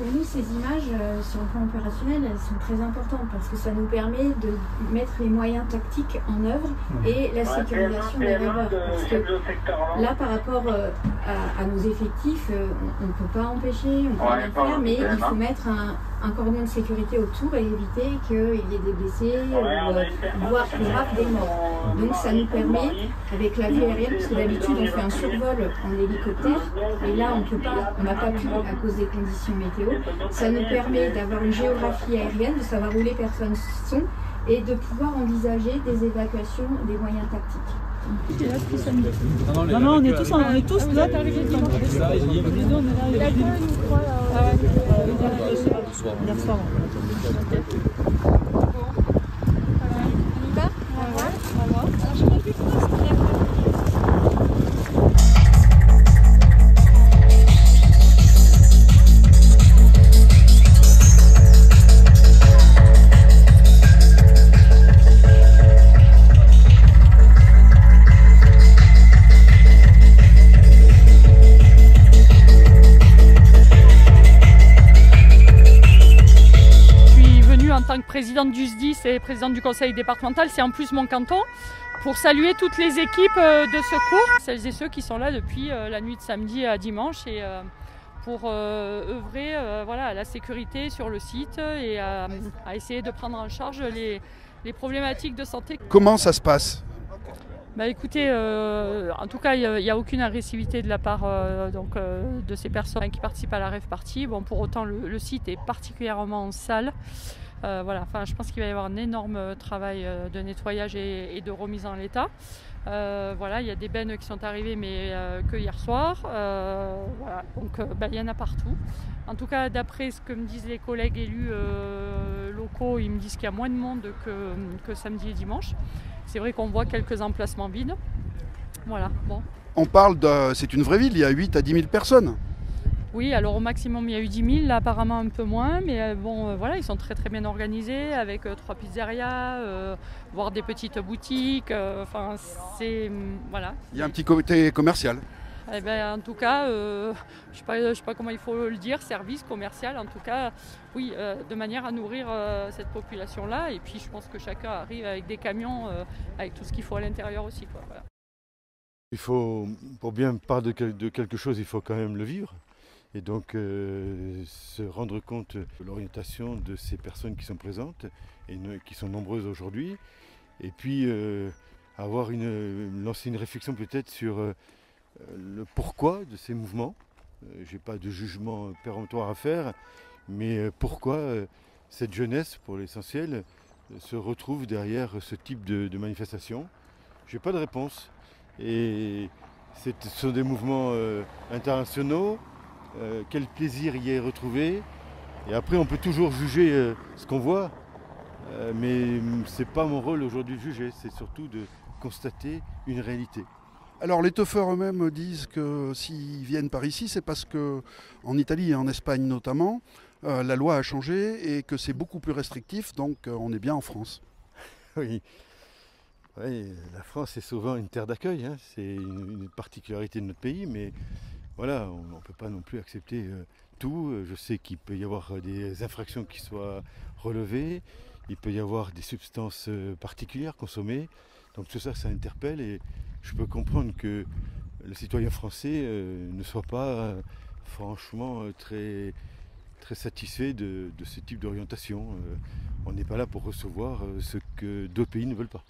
pour nous, ces images, euh, sur le plan opérationnel, elles sont très importantes parce que ça nous permet de mettre les moyens tactiques en œuvre et la sécurisation des rêveurs. Parce que là, par rapport euh, à, à nos effectifs, euh, on ne peut pas empêcher, on peut rien faire, mais il faut mettre un, un cordon de sécurité autour et éviter qu'il y ait des blessés ou, euh, voire plus grave, des morts. Donc ça nous permet, avec la vue aérienne, parce que d'habitude on fait un survol en hélicoptère, et là on peut pas, on n'a pas pu à cause des conditions météo. Ça nous permet d'avoir une géographie aérienne, de savoir où les personnes sont et de pouvoir envisager des évacuations des moyens tactiques. Non, non, on est tous, en- on est tous là. Hier soir. Tant que présidente du SDIS et présidente du conseil départemental, c'est en plus mon canton, pour saluer toutes les équipes euh, de secours, celles et ceux qui sont là depuis euh, la nuit de samedi à dimanche et euh, pour œuvrer voilà, à la sécurité sur le site et à, à essayer de prendre en charge les, les problématiques de santé. Comment ça se passe? Bah écoutez, euh, en tout cas, il n'y a, aucune agressivité de la part euh, donc, euh, de ces personnes qui participent à la rêve partie. Bon, pour autant, le, le site est particulièrement sale. Euh, voilà, je pense qu'il va y avoir un énorme travail euh, de nettoyage et, de remise en l'état. Euh, voilà, il y a des bennes qui sont arrivées, mais euh, que hier soir. Euh, donc euh, bah, il y en a partout. En tout cas, d'après ce que me disent les collègues élus euh, locaux, ils me disent qu'il y a moins de monde que, samedi et dimanche. C'est vrai qu'on voit quelques emplacements vides. Voilà. On parle de. C'est une vraie ville, il y a 8 à 10 000 personnes. Oui, alors au maximum il y a eu 10 000, là apparemment un peu moins, mais euh, bon, euh, voilà, ils sont très très bien organisés avec euh, trois pizzerias, euh, voire des petites boutiques. euh, Enfin, c'est. hum, Voilà. Il y a un petit côté commercial. Eh ben, en tout cas, euh, je ne sais, pas- je sais pas comment il faut le dire, service commercial, en tout cas, oui, euh, de manière à nourrir euh, cette population-là. Et puis je pense que chacun arrive avec des camions, euh, avec tout ce qu'il faut à l'intérieur aussi. Quoi, voilà. Il faut, pour bien parler de, quel- de quelque chose, il faut quand même le vivre. Et donc euh, se rendre compte de l'orientation de ces personnes qui sont présentes et qui sont nombreuses aujourd'hui. Et puis euh, avoir une, lancer une réflexion peut-être sur euh, le pourquoi de ces mouvements. Je n'ai pas de jugement péremptoire à faire, mais pourquoi cette jeunesse, pour l'essentiel, se retrouve derrière ce type de, manifestation. Je n'ai pas de réponse. Et ce sont des mouvements internationaux. Euh, quel plaisir y est retrouvé. Et après, on peut toujours juger euh, ce qu'on voit. Euh, mais ce n'est pas mon rôle aujourd'hui de juger. C'est surtout de constater une réalité. Alors les teufeurs eux-mêmes disent que s'ils viennent par ici, c'est parce que en Italie et en Espagne notamment, la loi a changé et que c'est beaucoup plus restrictif, donc on est bien en France. Oui. Oui, la France est souvent une terre d'accueil. hein. C'est une, une particularité de notre pays. Mais voilà, on ne peut pas non plus accepter euh, tout. Euh, Je sais qu'il peut y avoir euh, des infractions qui soient relevées. Il peut y avoir des substances particulières consommées. Donc tout ça, ça interpelle. Et je peux comprendre que le citoyen français ne soit pas franchement très, satisfait de, de ce type d'orientation. On n'est pas là pour recevoir ce que d'autres pays ne veulent pas.